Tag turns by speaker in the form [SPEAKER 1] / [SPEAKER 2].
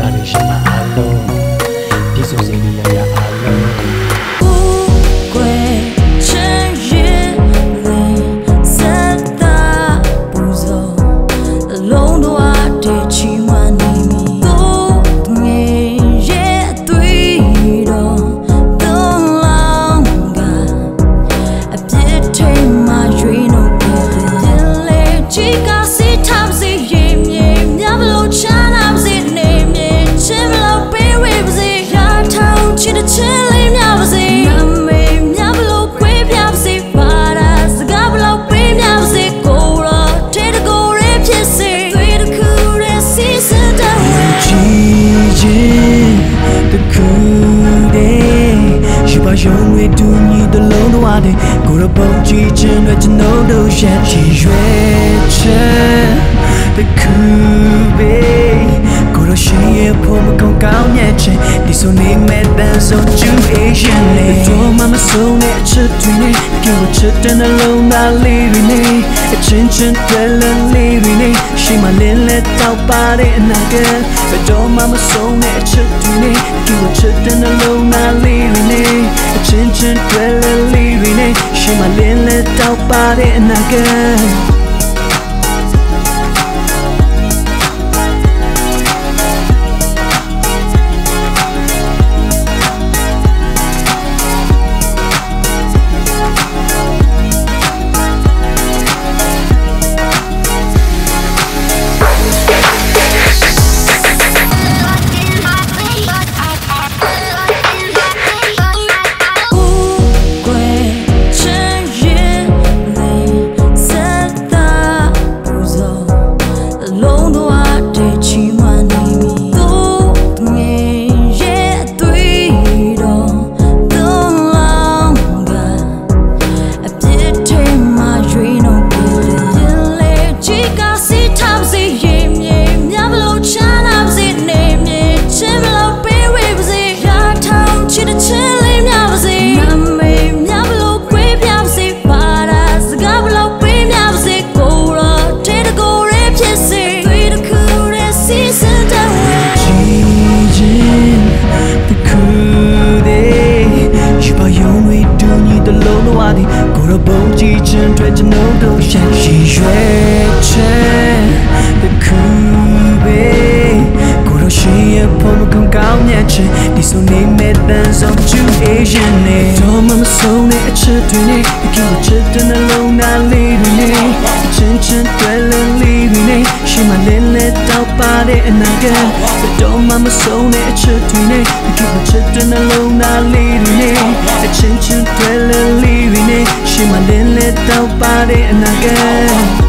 [SPEAKER 1] Daddy Shema. ရဲ့ရည်ရွယ်ချက်တခုပဲကိုရရှိရဲ့ဖို့မကောင်းကောင်းမြတ်ချက်ဒီဆိုနေမဲ့တန်ဆုံးကျူအေးရှင်လေတော့မမဆုံးတဲ့အချက်တွေနဲ့ကြောက်ချက်တဲ့နှလုံးသားလေးတွေနဲ့အချင်းချင်းတွေ့လန်းလေးတွေနဲ့ရှိမှလင်းလက်တော့ပါတဲ့အနာဂတ်တော့မမဆုံးတဲ့အချက်တွေနဲ့ကြောက်ချက်တဲ့နှလုံးသားလေးတွေနဲ့အချင်းချင်းတွေ့လန်းလေးတွေနဲ့ ရှိမှလင်းလက်တော့ပါတဲ့အနာဂတ် ကိုရပုံကြည့်ခြင်းတွေကျွန်တော် ကောင်းကောင်းမြတ်ခြင်းဒီဆိုနေမဲ့တန်ဆောင်ချူအေးရှင်နဲ့တော့မမဆုံးတဲ့အချက်တွေနဲ့ဒီကချစ်တဲ့နှလုံးသားလေးတွေနဲ့ချင်းချင်းတွေ့လန်းလေးတွေနဲ့ရှိမှလင်းလက်တော့ပါတဲ့အနာဂတ်တော့မမဆုံးတဲ့အချက်တွေနဲ့ဒီကချစ်တဲ့နှလုံးသားလေးတွေနဲ့ချင်းချင်းတွေ့လန်းလေးတွေနဲ့ရှိမှလင်းလက်တော့ပါတဲ့အနာဂတ်